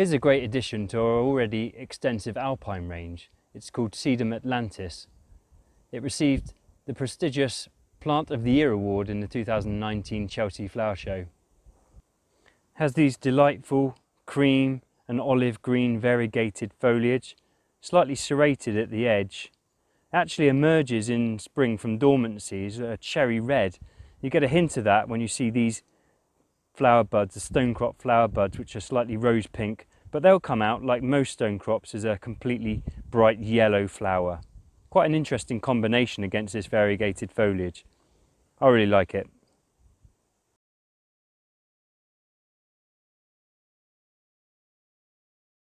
Here's a great addition to our already extensive alpine range. It's called Sedum atlantis. It received the prestigious Plant of the Year award in the 2019 Chelsea Flower Show. Has these delightful cream and olive green variegated foliage, slightly serrated at the edge. Actually emerges in spring from dormancy as a cherry red. You get a hint of that when you see these flower buds, the stonecrop flower buds, which are slightly rose pink, but they'll come out like most stone crops as a completely bright yellow flower. Quite an interesting combination against this variegated foliage. I really like it.